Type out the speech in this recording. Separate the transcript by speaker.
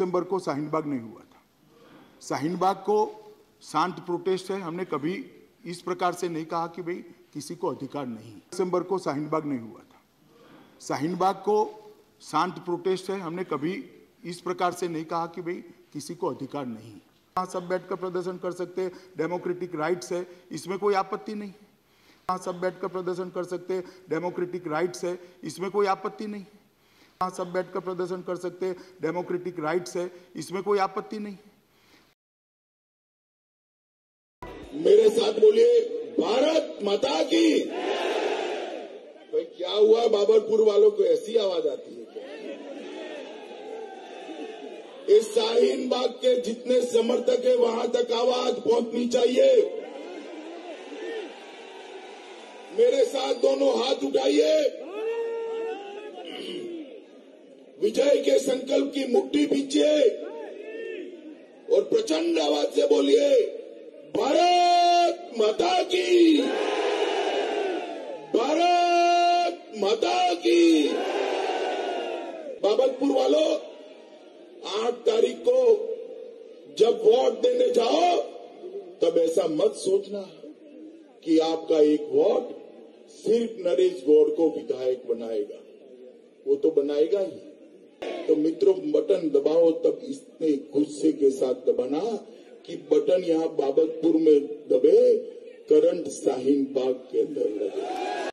Speaker 1: दिसंबर को शाहीनबाग नहीं हुआ था। शाहीनबाग को शांत प्रोटेस्ट है। हमने कभी इस प्रकार से नहीं कहा कि भाई किसी को अधिकार नहीं दिसंबर को शाहीनबाग नहीं हुआ था। शाहीनबाग को शांत प्रोटेस्ट है। हमने कभी इस प्रकार से नहीं कहा कि भाई किसी को अधिकार नहीं हाँ। सब बैठकर प्रदर्शन कर सकते डेमोक्रेटिक राइट्स है। इसमें कोई आपत्ति नहीं। हाँ सब बैठकर प्रदर्शन कर सकते डेमोक्रेटिक राइट्स है। इसमें कोई आपत्ति नहीं। हाँ सब बैठकर प्रदर्शन कर सकते हैं। डेमोक्रेटिक राइट्स है। इसमें कोई आपत्ति नहीं।
Speaker 2: मेरे साथ बोलिए, भारत माता की। भाई, क्या हुआ? बाबरपुर वालों को ऐसी आवाज़ आती है क्या? इस शाहीन बाग के जितने समर्थक है, वहाँ तक आवाज़ पहुंचनी चाहिए। मेरे साथ दोनों हाथ उठाइए। विजय के संकल्प की मुट्ठी पीछे। और प्रचंड आवाज़ से बोलिए, भारत माता की। भारत माता की। बाबतपुर वालों, आठ तारीख को जब वोट देने जाओ, तब ऐसा मत सोचना कि आपका एक वोट सिर्फ़ नरेश गौड़ को विधायक बनाएगा। वो तो बनाएगा ही। तो मित्रों, बटन दबाओ, तब इतने गुस्से के साथ दबाना कि बटन यहाँ बाबतपुर में दबे, करंट शाहीन बाग के अंदर लगे।